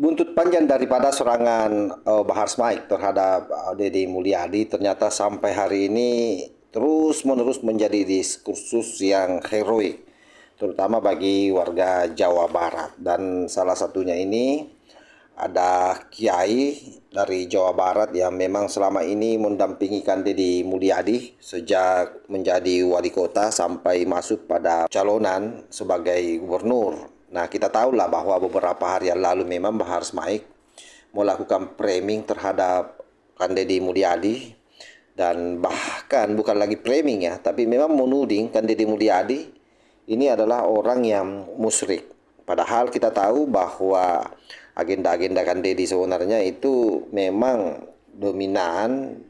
buntut panjang daripada serangan uh, Bahar Smaik terhadap uh, Deddy Mulyadi ternyata sampai hari ini terus menerus menjadi diskursus yang heroik terutama bagi warga Jawa Barat. Dan salah satunya ini ada kiai dari Jawa Barat yang memang selama ini mendampingikan Deddy Mulyadi sejak menjadi wali kota sampai masuk pada calonan sebagai gubernur Nah, kita tahulah bahwa beberapa hari yang lalu memang Bahar Smaik melakukan framing terhadap Kandedi Mulyadi dan bahkan bukan lagi framing ya, tapi memang menuding Kandedi Mulyadi ini adalah orang yang musyrik. Padahal kita tahu bahwa agenda-agenda Kandedi sebenarnya itu memang dominan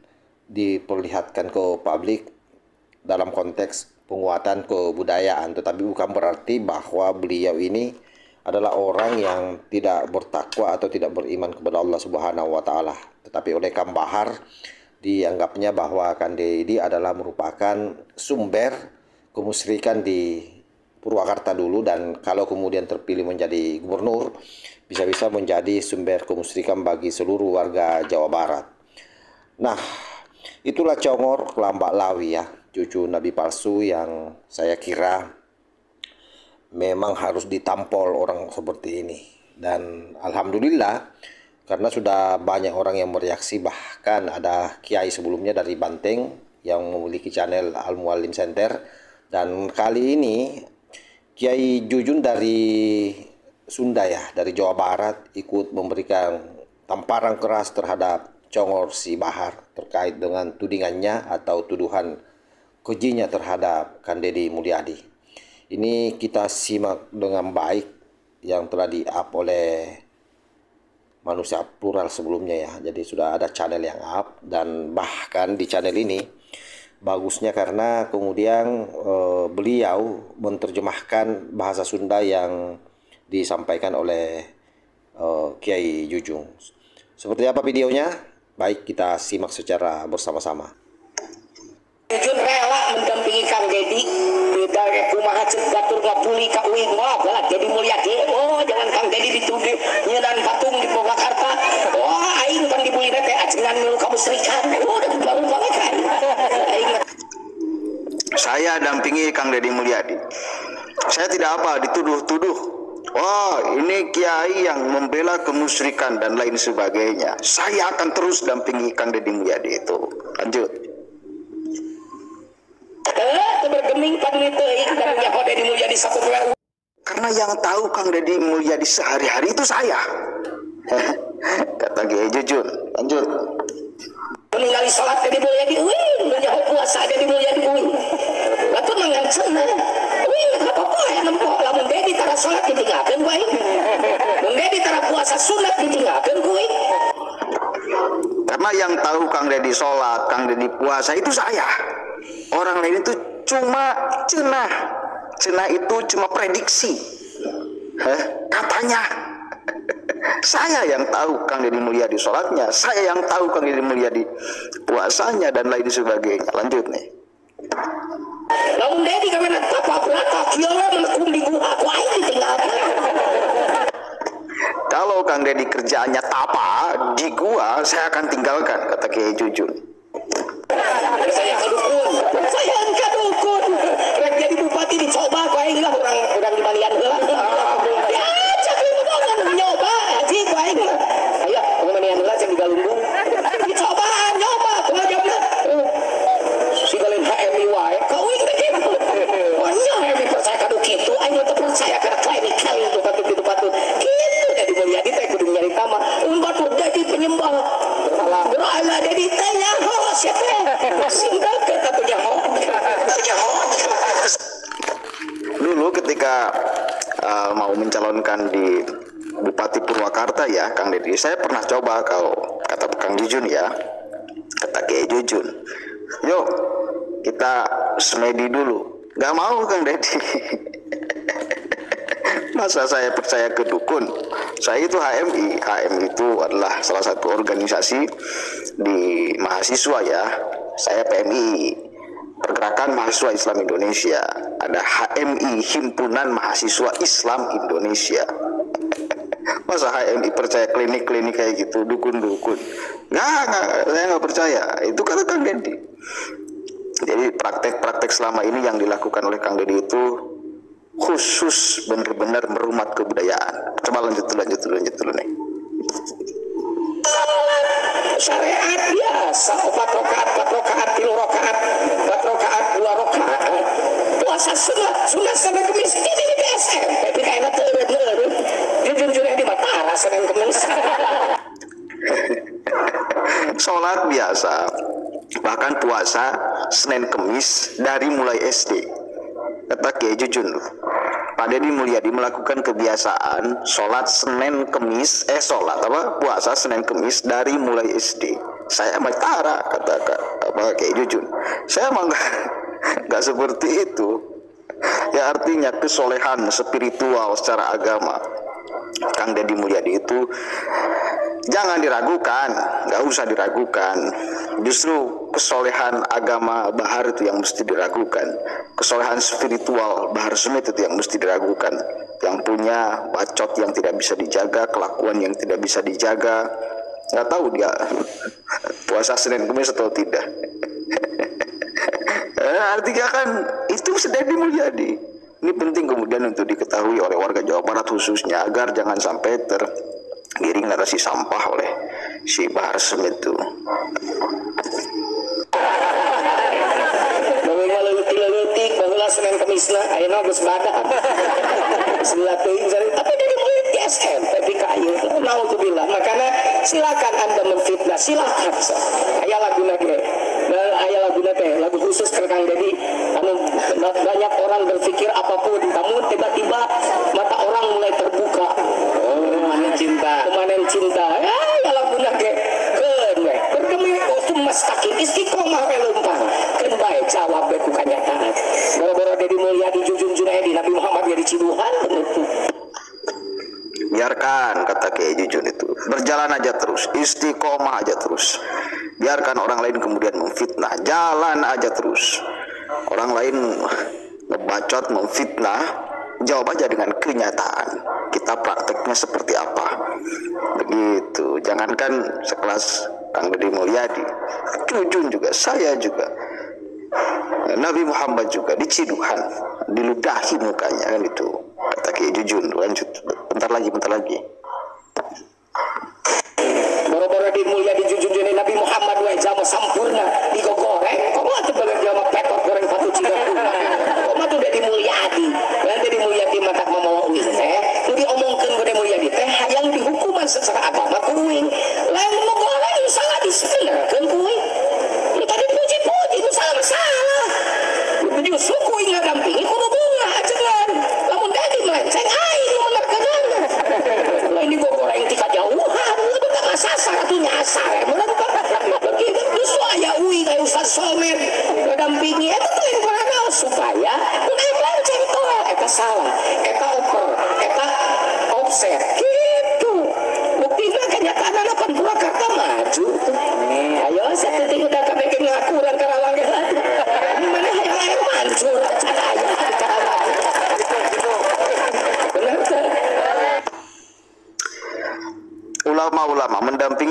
diperlihatkan ke publik dalam konteks penguatan kebudayaan. Tetapi bukan berarti bahwa beliau ini adalah orang yang tidak bertakwa atau tidak beriman kepada Allah Subhanahu wa taala. Tetapi oleh Kang Bahar dianggapnya bahwa Kandedi adalah merupakan sumber kemusyrikan di Purwakarta dulu dan kalau kemudian terpilih menjadi gubernur bisa-bisa menjadi sumber kemusyrikan bagi seluruh warga Jawa Barat. Nah, itulah Congor Lambak Lawi ya cucu nabi palsu yang saya kira memang harus ditampol orang seperti ini. Dan alhamdulillah karena sudah banyak orang yang bereaksi bahkan ada kiai sebelumnya dari Banteng yang memiliki channel Al Mualim Center. Dan kali ini Kiai Jujun dari Sunda ya dari Jawa Barat ikut memberikan tamparan keras terhadap Congor si Bahar terkait dengan tudingannya atau tuduhan kejinya terhadap Kandedi Mulyadi. Ini kita simak dengan baik yang telah di-up oleh manusia plural sebelumnya ya. Jadi sudah ada channel yang up dan bahkan di channel ini bagusnya karena kemudian e, beliau menerjemahkan bahasa Sunda yang disampaikan oleh e, Kiai Jujung. Seperti apa videonya? Baik kita simak secara bersama-sama. Mendampingi Kang Dedi. Dari kumaha cek gatur ngapuli ka uing wah lah jadi mulia dia oh jangan Kang Dedi dituduh nyedan patung di Purwakarta wah aing kan dibully teh ajengan milu kamu serikan oh udah baru banget kan saya dampingi Kang Dedi Mulyadi. Saya tidak apa dituduh-tuduh. Wah, ini kiai yang membela kemusyrikan dan lain sebagainya. Saya akan terus dampingi Kang Deddy Mulyadi itu. Lanjut karena yang tahu Kang Deddy Mulyadi sehari-hari itu saya. Kata Kiai Jujun lanjut. Meninggali sholat Deddy Mulyadi wih menjauh puasa Deddy Mulyadi wih. Lalu mengancana wih nggak apa-apa ya nempok. Lamun Deddy tara sholat ditinggalkan gue mun Deddy tara puasa sunat ditinggalkan gue karena yang tahu Kang Deddy sholat, Kang Deddy puasa itu saya. Orang lain itu cuma cenah. Cenah itu cuma prediksi. Hah? Katanya. saya yang tahu Kang Deddy Mulia di sholatnya. Saya yang tahu Kang Deddy Mulia di puasanya dan lain sebagainya. Lanjut nih. Lamun di gua, aku. Kalau Kang Deddy kerjaannya tapa di gua, saya akan tinggalkan, kata Kiai Jujun. Ay, uh, mau mencalonkan di Bupati Purwakarta ya, Kang Deddy, saya pernah coba kalau kata Kang Jujun ya, kata Kiai Jujun, yuk kita semedi dulu. Gak mau Kang Deddy. Masa saya percaya ke dukun? Saya itu HMI. HMI itu adalah salah satu organisasi di mahasiswa ya. Saya PMI, Pergerakan Mahasiswa Islam Indonesia. Ada HMI, Himpunan Mahasiswa Islam Indonesia. masa HMI percaya klinik-klinik kayak gitu dukun-dukun? Nggak nggak saya nggak percaya. Itu kata Kang Deddy. Jadi praktek-praktek selama ini yang dilakukan oleh Kang Deddy itu khusus benar-benar merumat kebudayaan. Coba lanjut dulu lanjut dulu lanjut dulu nih syariat biasa opat rokaat empat rokaat tilu rokaat empat rokaat dua rokaat puasa sunat sunat sampai kemis. Ini di PSM tapi kayaknya terlalu jujur jujur di Matara senin kemis. Sholat biasa bahkan puasa Senin Kemis dari mulai SD kata Kiai Jujun Pak Deddy Mulyadi melakukan kebiasaan sholat Senin Kemis eh sholat apa? Puasa Senin Kemis dari mulai SD saya Tara kata apa Kiai Jujun. Saya emang nggak seperti itu. Ya artinya kesolehan spiritual secara agama Kang Deddy Mulyadi itu jangan diragukan, nggak usah diragukan. Justru kesolehan agama Bahar itu yang mesti diragukan. Kesolehan spiritual Bahar Smith itu yang mesti diragukan. Yang punya bacot yang tidak bisa dijaga, kelakuan yang tidak bisa dijaga. Nggak tahu dia puasa Senin Kamis atau tidak. Eh, artinya kan itu sedang Mulyadi. Ini penting kemudian untuk diketahui oleh warga Jawa Barat khususnya agar jangan sampai tergiring narasi sampah oleh si Bahar Smith itu. Kemisna ayeuna geus badak. Sila teuing tapi dari mulai TSM tapi kayu naudzubillah makanya silakan Anda menfitnah silakan aya lagu ge aya lagu teh lagu khusus ke Kang Dedi anu banyak orang berpikir apa pun namun tiba-tiba mata orang mulai terbuka. Oh manen cinta. Manen cinta ya Jujun itu. Berjalan aja terus istiqomah aja terus. Biarkan orang lain kemudian memfitnah jalan aja terus. Orang lain ngebacot memfitnah jawab aja dengan kenyataan. Kita prakteknya seperti apa? Begitu. Jangankan sekelas Kang Deddy Mulyadi Jujun juga saya juga Nabi Muhammad juga diciduhan diludahi mukanya kan itu kata Kiai Jujun lanjut. Bentar lagi bentar lagi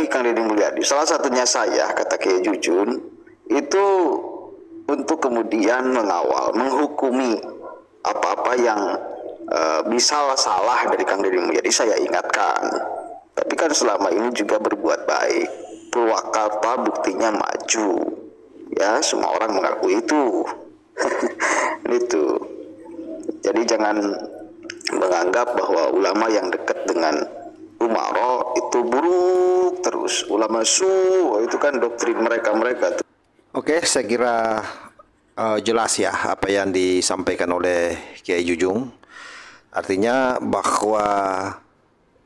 Kang Deddy Mulyadi salah satunya saya kata Kiai Jujun itu untuk kemudian mengawal menghukumi apa-apa yang uh, bisa salah dari Kang Deddy Mulyadi. Saya ingatkan tapi kan selama ini juga berbuat baik. Purwakarta buktinya maju. Ya semua orang mengakui itu. Itu. Jadi jangan menganggap bahwa ulama yang dekat dengan Umaro itu buruk terus ulama su itu kan doktrin mereka mereka Oke, saya kira uh, jelas ya apa yang disampaikan oleh Kiai Jujung. Artinya bahwa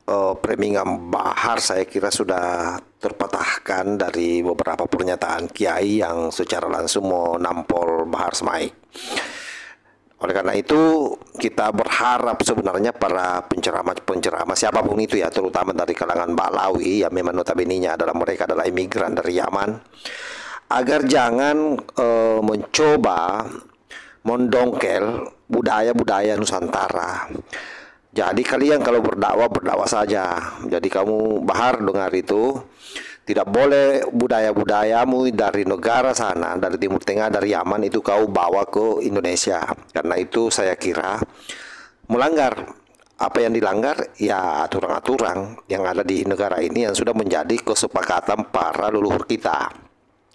uh, Premingam Bahar saya kira sudah terpatahkan dari beberapa pernyataan Kiai yang secara langsung mau nampol Bahar Smaik. Oleh karena itu kita berharap sebenarnya para penceramah-penceramah siapa pun itu ya terutama dari kalangan Balawi yang memang notabene adalah mereka adalah imigran dari Yaman agar jangan uh, mencoba mendongkel budaya-budaya Nusantara Jadi kalian kalau berdakwah berdakwah saja. Jadi kamu bahar dengar itu tidak boleh budaya-budayamu dari negara sana, dari Timur Tengah, dari Yaman itu kau bawa ke Indonesia. Karena itu saya kira melanggar apa yang dilanggar ya aturan-aturan yang ada di negara ini yang sudah menjadi kesepakatan para leluhur kita.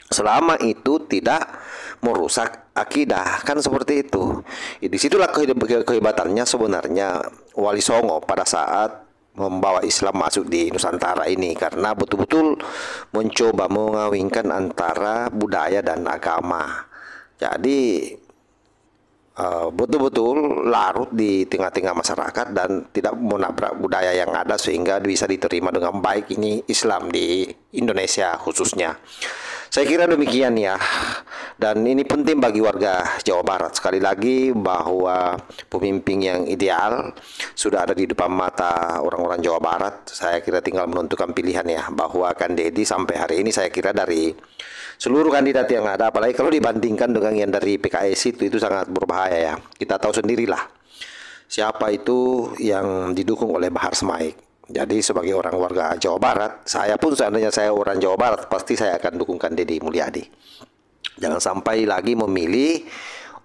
Selama itu tidak merusak akidah kan seperti itu. Di situlah kehebatannya sebenarnya Wali Songo pada saat membawa Islam masuk di Nusantara ini karena betul-betul mencoba mengawinkan antara budaya dan agama. Jadi eh, betul-betul larut di tengah-tengah masyarakat dan tidak menabrak budaya yang ada sehingga bisa diterima dengan baik ini Islam di Indonesia khususnya. Saya kira demikian ya. Dan ini penting bagi warga Jawa Barat. Sekali lagi bahwa pemimpin yang ideal sudah ada di depan mata orang-orang Jawa Barat. Saya kira tinggal menentukan pilihan ya. Bahwa kan Dedi sampai hari ini saya kira dari seluruh kandidat yang ada. Apalagi kalau dibandingkan dengan yang dari PKS itu, itu sangat berbahaya ya. Kita tahu sendirilah siapa itu yang didukung oleh Bahar Smaik. Jadi sebagai orang warga Jawa Barat, saya pun seandainya saya orang Jawa Barat, pasti saya akan dukungkan Deddy Mulyadi. Jangan sampai lagi memilih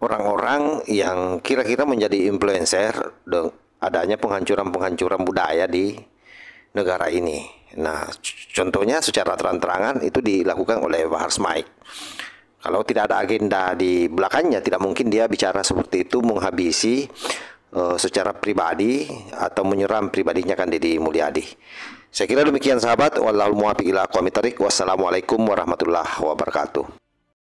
orang-orang yang kira-kira menjadi influencer adanya penghancuran-penghancuran budaya di negara ini. Nah, contohnya secara terang-terangan itu dilakukan oleh Bahar Smaik. Kalau tidak ada agenda di belakangnya, tidak mungkin dia bicara seperti itu menghabisi uh, secara pribadi atau menyeram pribadinya kan Deddy Mulyadi. Saya kira demikian sahabat. Wallahul muwaffiq ila Wassalamualaikum warahmatullahi wabarakatuh.